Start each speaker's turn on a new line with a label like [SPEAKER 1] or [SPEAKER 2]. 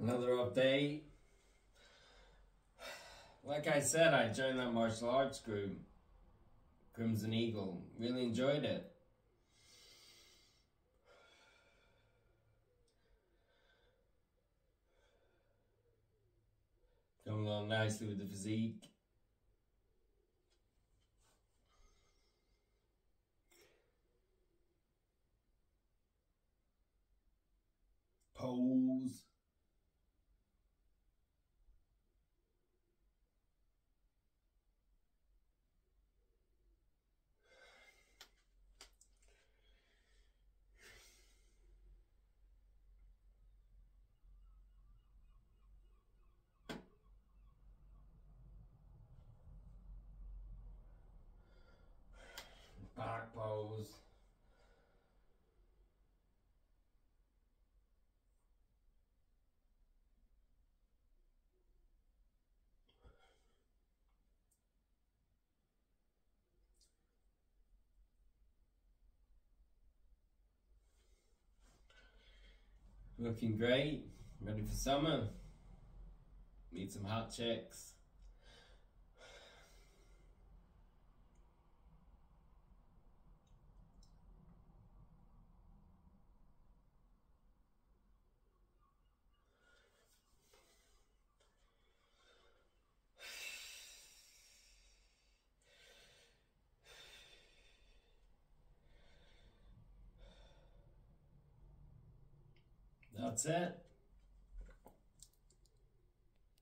[SPEAKER 1] Another update. Like I said, I joined that martial arts group, Crimson Eagle. Really enjoyed it. Coming along nicely with the physique. Looking great, ready for summer. Need some hot chicks. That's it.